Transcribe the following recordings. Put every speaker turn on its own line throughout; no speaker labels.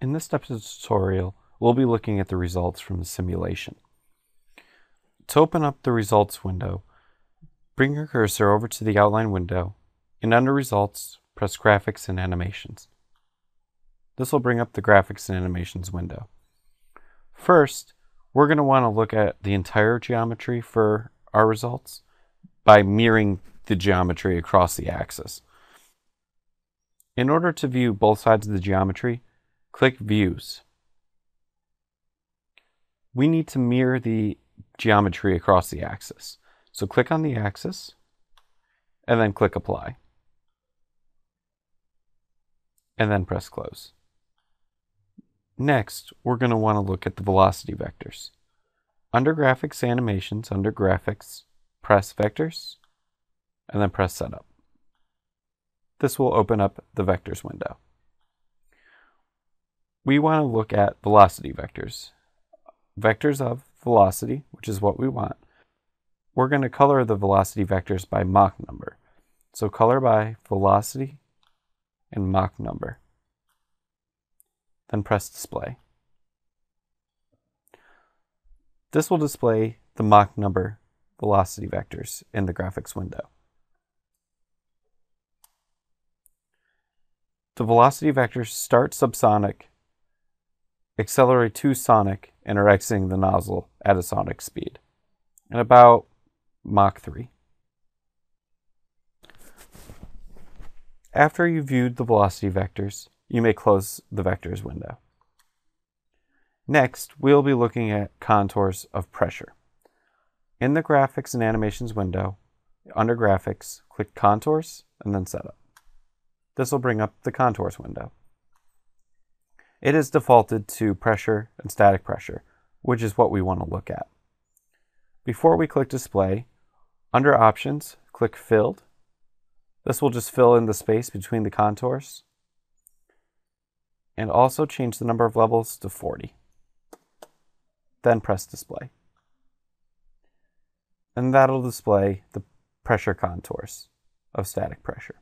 In this step tutorial, we'll be looking at the results from the simulation. To open up the results window, bring your cursor over to the outline window and under results, press graphics and animations. This will bring up the graphics and animations window. First, we're going to want to look at the entire geometry for our results by mirroring the geometry across the axis. In order to view both sides of the geometry, click Views. We need to mirror the geometry across the axis. So click on the axis and then click Apply. And then press Close. Next, we're going to want to look at the velocity vectors. Under Graphics Animations, under Graphics, press Vectors, and then press Setup. This will open up the Vectors window. We want to look at velocity vectors. Vectors of velocity, which is what we want. We're going to color the velocity vectors by Mach number. So color by velocity and Mach number then press display. This will display the Mach number velocity vectors in the graphics window. The velocity vectors start subsonic, accelerate to sonic, and are exiting the nozzle at a sonic speed, at about Mach 3. After you've viewed the velocity vectors, you may close the vectors window. Next, we'll be looking at contours of pressure. In the Graphics and Animations window, under Graphics, click Contours and then Setup. This will bring up the Contours window. It is defaulted to pressure and static pressure, which is what we want to look at. Before we click Display, under Options, click Filled. This will just fill in the space between the contours and also change the number of levels to 40. Then press display. And that'll display the pressure contours of static pressure.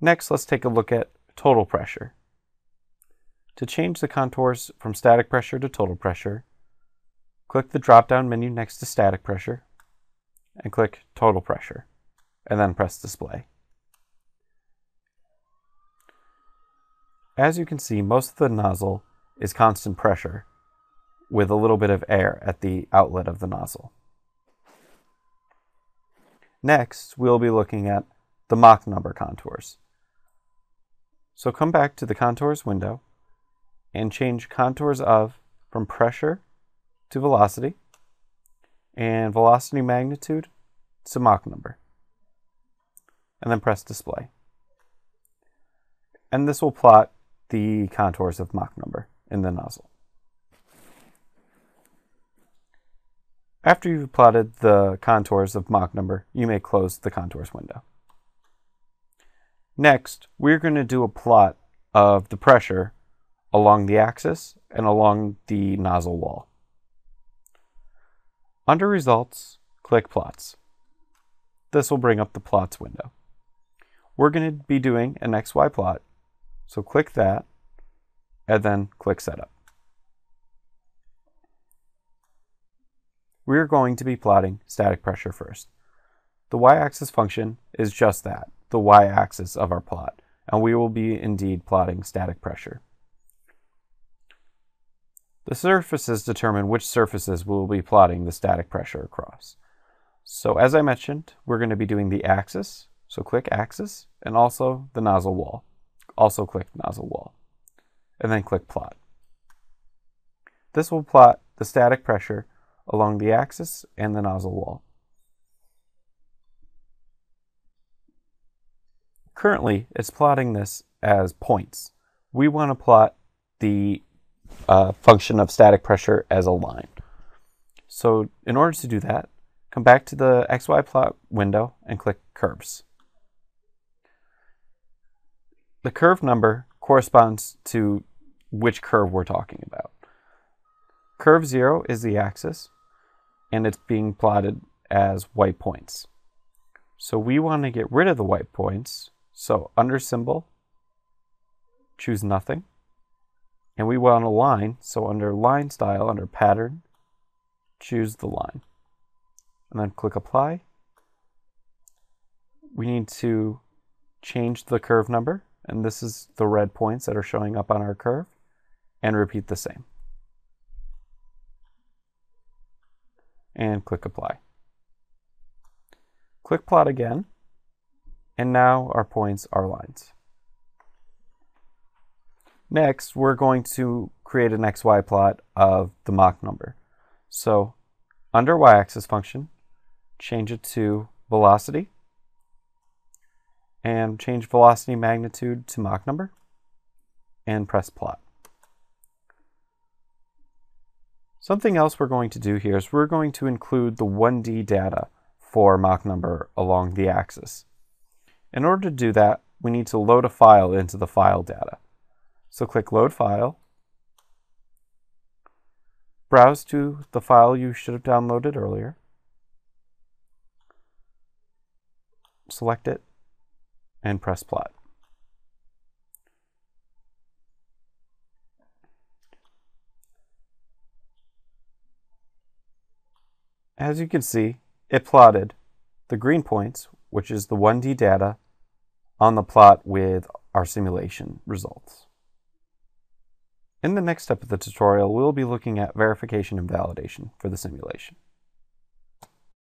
Next, let's take a look at total pressure. To change the contours from static pressure to total pressure, click the drop-down menu next to static pressure and click total pressure, and then press display. As you can see, most of the nozzle is constant pressure with a little bit of air at the outlet of the nozzle. Next, we'll be looking at the Mach number contours. So come back to the contours window and change contours of from pressure to velocity and velocity magnitude to Mach number. And then press display. And this will plot the contours of Mach number in the nozzle. After you've plotted the contours of Mach number, you may close the contours window. Next, we're going to do a plot of the pressure along the axis and along the nozzle wall. Under Results, click Plots. This will bring up the Plots window. We're going to be doing an XY plot so click that and then click Setup. We're going to be plotting static pressure first. The y-axis function is just that, the y-axis of our plot, and we will be indeed plotting static pressure. The surfaces determine which surfaces we will be plotting the static pressure across. So as I mentioned, we're going to be doing the axis, so click axis, and also the nozzle wall also click nozzle wall, and then click plot. This will plot the static pressure along the axis and the nozzle wall. Currently, it's plotting this as points. We want to plot the uh, function of static pressure as a line. So in order to do that, come back to the XY plot window and click Curves. The curve number corresponds to which curve we're talking about. Curve 0 is the axis, and it's being plotted as white points. So we want to get rid of the white points. So under symbol, choose nothing. And we want a line, so under line style, under pattern, choose the line. And then click apply. We need to change the curve number, and this is the red points that are showing up on our curve, and repeat the same. And click apply. Click plot again, and now our points are lines. Next, we're going to create an xy plot of the Mach number. So under y-axis function, change it to velocity, and change velocity magnitude to Mach number, and press plot. Something else we're going to do here is we're going to include the 1D data for Mach number along the axis. In order to do that, we need to load a file into the file data. So click Load File. Browse to the file you should have downloaded earlier. Select it and press Plot. As you can see, it plotted the green points, which is the 1D data, on the plot with our simulation results. In the next step of the tutorial, we'll be looking at verification and validation for the simulation.